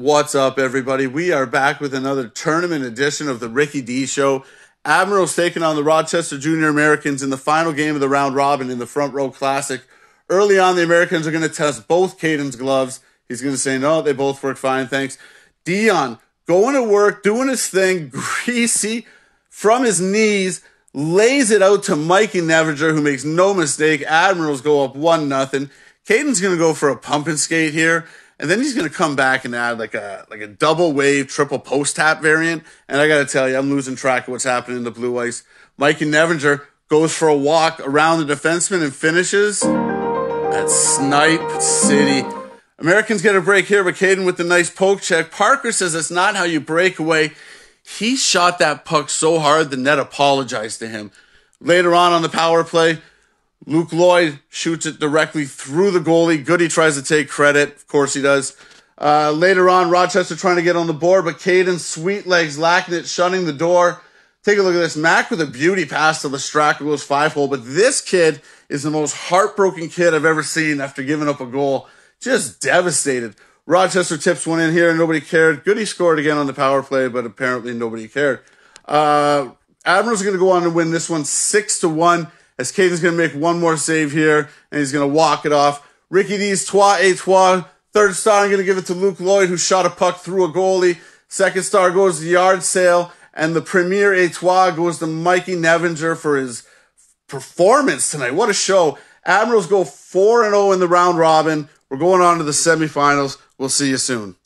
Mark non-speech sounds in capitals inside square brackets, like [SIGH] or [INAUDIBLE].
What's up, everybody? We are back with another tournament edition of the Ricky D Show. Admirals taking on the Rochester Junior Americans in the final game of the round robin in the Front Row Classic. Early on, the Americans are going to test both Caden's gloves. He's going to say, no, they both work fine, thanks. Dion going to work, doing his thing, [LAUGHS] greasy from his knees, lays it out to Mikey Nevinger, who makes no mistake. Admirals go up one nothing. Caden's going to go for a pump and skate here. And then he's going to come back and add like a like a double wave triple post tap variant. And I got to tell you, I'm losing track of what's happening in the blue ice. Mikey Nevinger goes for a walk around the defenseman and finishes at Snipe City. Americans get a break here, but Caden with the nice poke check. Parker says it's not how you break away. He shot that puck so hard the net apologized to him. Later on on the power play, Luke Lloyd shoots it directly through the goalie. Goody tries to take credit. Of course he does. Uh, later on, Rochester trying to get on the board, but Caden sweet legs lacking it, shutting the door. Take a look at this. Mac with a beauty pass to the Lestraka goes five hole, but this kid is the most heartbroken kid I've ever seen after giving up a goal. Just devastated. Rochester tips one in here and nobody cared. Goody scored again on the power play, but apparently nobody cared. Uh, Admirals going to go on to win this one six to one as Caden's going to make one more save here and he's going to walk it off. Ricky D's trois et trois. Third star, I'm going to give it to Luke Lloyd, who shot a puck through a goalie. Second star goes to Yard Sale. And the premier étoile goes to Mikey Nevinger for his performance tonight. What a show. Admirals go 4 and 0 in the round robin. We're going on to the semifinals. We'll see you soon.